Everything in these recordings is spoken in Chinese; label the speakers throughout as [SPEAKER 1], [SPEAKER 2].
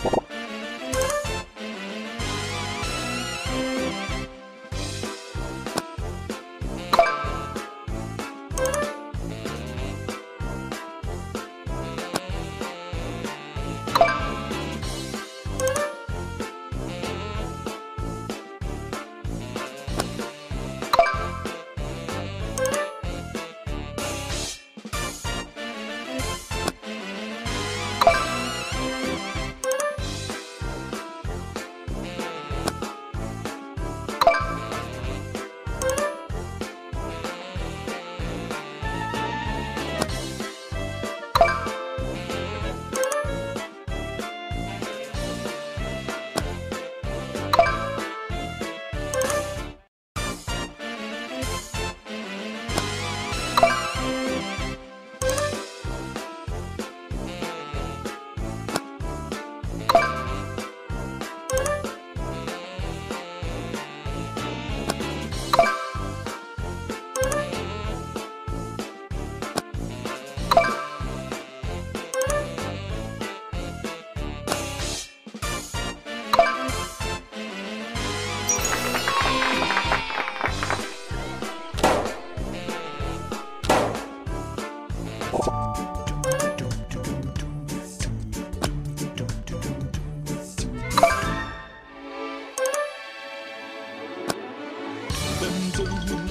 [SPEAKER 1] you Thank you.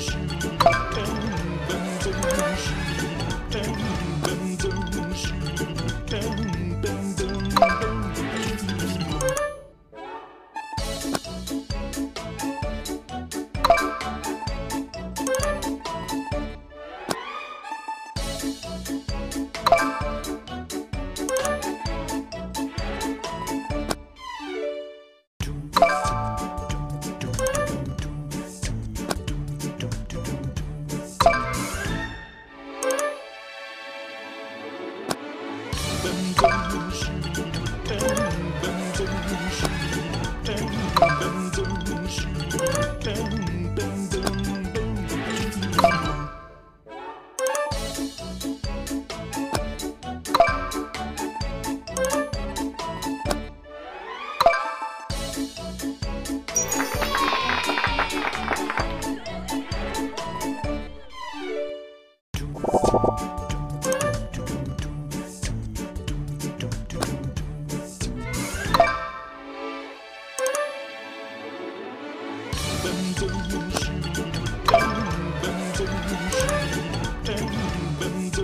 [SPEAKER 1] 笨笨是笨笨是。奔走兮奔走兮奔奔走